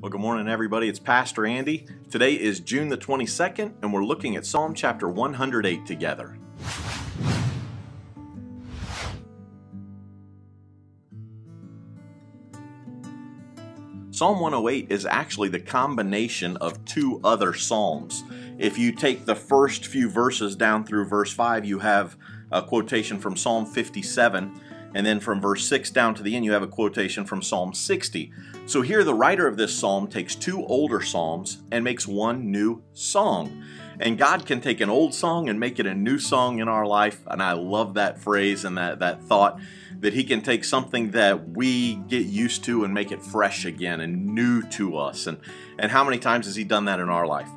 Well, good morning, everybody. It's Pastor Andy. Today is June the 22nd, and we're looking at Psalm chapter 108 together. Psalm 108 is actually the combination of two other Psalms. If you take the first few verses down through verse 5, you have a quotation from Psalm 57 and then from verse 6 down to the end, you have a quotation from Psalm 60. So here, the writer of this psalm takes two older psalms and makes one new song. And God can take an old song and make it a new song in our life. And I love that phrase and that, that thought that He can take something that we get used to and make it fresh again and new to us. And, and how many times has He done that in our life?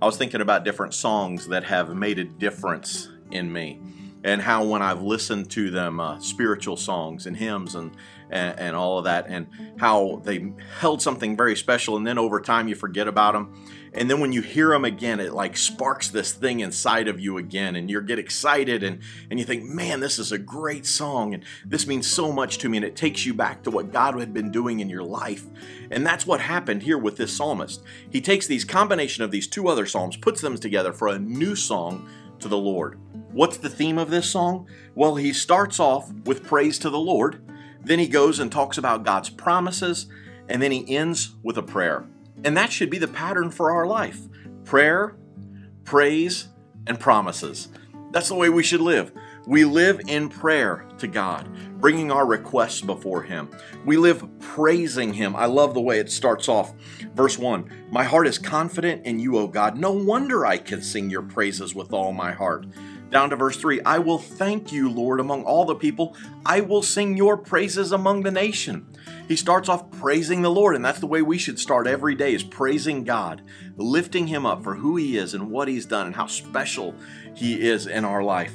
I was thinking about different songs that have made a difference in me and how when I've listened to them, uh, spiritual songs and hymns and, and, and all of that, and how they held something very special, and then over time you forget about them, and then when you hear them again, it like sparks this thing inside of you again, and you get excited, and and you think, man, this is a great song, and this means so much to me, and it takes you back to what God had been doing in your life, and that's what happened here with this psalmist. He takes these combination of these two other psalms, puts them together for a new song to the Lord. What's the theme of this song? Well, he starts off with praise to the Lord, then he goes and talks about God's promises, and then he ends with a prayer. And that should be the pattern for our life prayer, praise, and promises. That's the way we should live. We live in prayer to God, bringing our requests before Him. We live praising Him. I love the way it starts off. Verse 1 My heart is confident in you, O God. No wonder I can sing your praises with all my heart. Down to verse 3 I will thank you, Lord, among all the people. I will sing your praises among the nation. He starts off praising the Lord, and that's the way we should start every day is praising God, lifting him up for who he is and what he's done and how special he is in our life.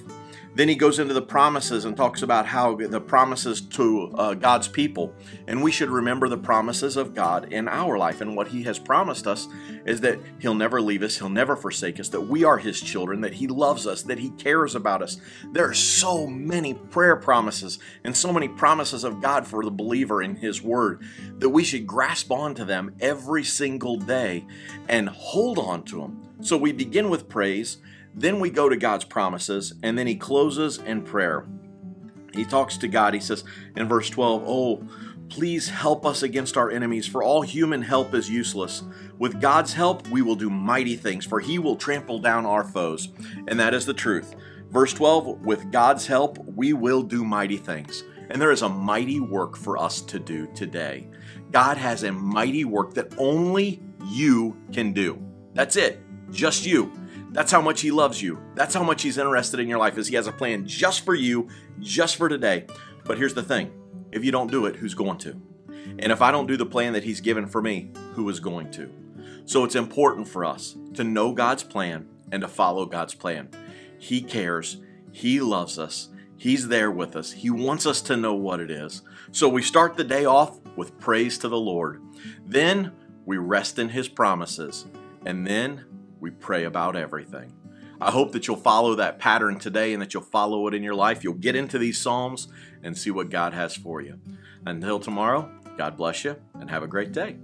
Then he goes into the promises and talks about how the promises to uh, God's people. And we should remember the promises of God in our life. And what he has promised us is that he'll never leave us, he'll never forsake us, that we are his children, that he loves us, that he cares about us. There are so many prayer promises and so many promises of God for the believer in his word that we should grasp onto them every single day and hold on to them. So we begin with praise. Then we go to God's promises, and then he closes in prayer. He talks to God. He says in verse 12, Oh, please help us against our enemies, for all human help is useless. With God's help, we will do mighty things, for he will trample down our foes. And that is the truth. Verse 12, with God's help, we will do mighty things. And there is a mighty work for us to do today. God has a mighty work that only you can do. That's it, just you. That's how much he loves you. That's how much he's interested in your life is he has a plan just for you, just for today. But here's the thing. If you don't do it, who's going to? And if I don't do the plan that he's given for me, who is going to? So it's important for us to know God's plan and to follow God's plan. He cares. He loves us. He's there with us. He wants us to know what it is. So we start the day off with praise to the Lord. Then we rest in His promises. And then we pray about everything. I hope that you'll follow that pattern today and that you'll follow it in your life. You'll get into these Psalms and see what God has for you. Until tomorrow, God bless you and have a great day.